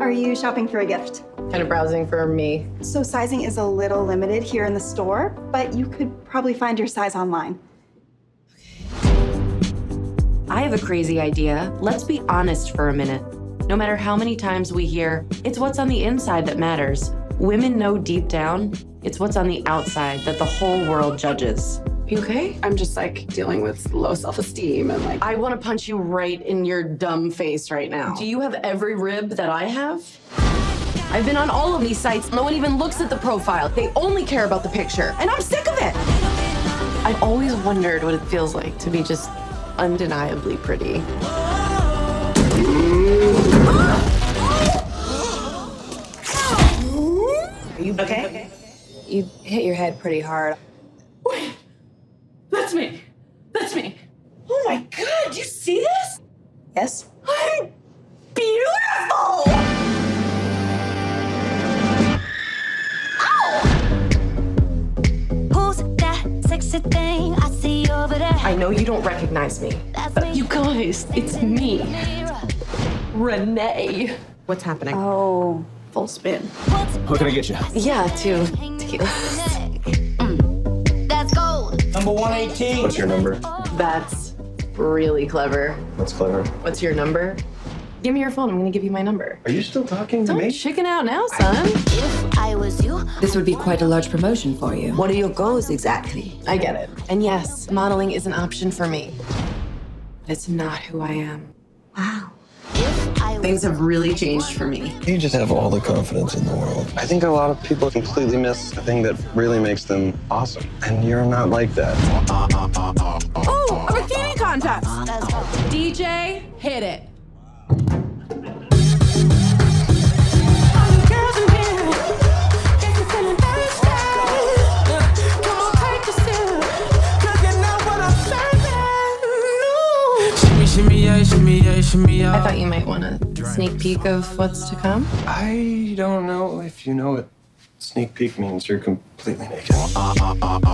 Are you shopping for a gift? Kind of browsing for me. So sizing is a little limited here in the store, but you could probably find your size online. I have a crazy idea. Let's be honest for a minute. No matter how many times we hear, it's what's on the inside that matters. Women know deep down, it's what's on the outside that the whole world judges. You okay? I'm just like dealing with low self-esteem and like I want to punch you right in your dumb face right now. Do you have every rib that I have? I've been on all of these sites. No one even looks at the profile. They only care about the picture, and I'm sick of it. I've always wondered what it feels like to be just undeniably pretty. Are you okay? You hit your head pretty hard. Wait, that's me. That's me. Oh my god, do you see this? Yes? I'm beautiful! Oh. Who's that sexy thing I see over there? I know you don't recognize me. That's but me. you guys, it's me, Renee. What's happening? Oh, Full spin. What can I get you? Yeah, too. Tequila. That's gold. Number 118. What's your number? That's really clever. That's clever. What's your number? Give me your phone. I'm gonna give you my number. Are you still talking to Don't me? chicken out now, son. If I was you, This would be quite a large promotion for you. What are your goals exactly? I get it. And yes, modeling is an option for me. It's not who I am. if I was Things have really changed for me. You just have all the confidence in the world. I think a lot of people completely miss the thing that really makes them awesome. And you're not like that. Oh, a bikini contest. DJ, hit it. I thought you might want a sneak peek of what's to come. I don't know if you know what sneak peek means. You're completely naked. 20 beef.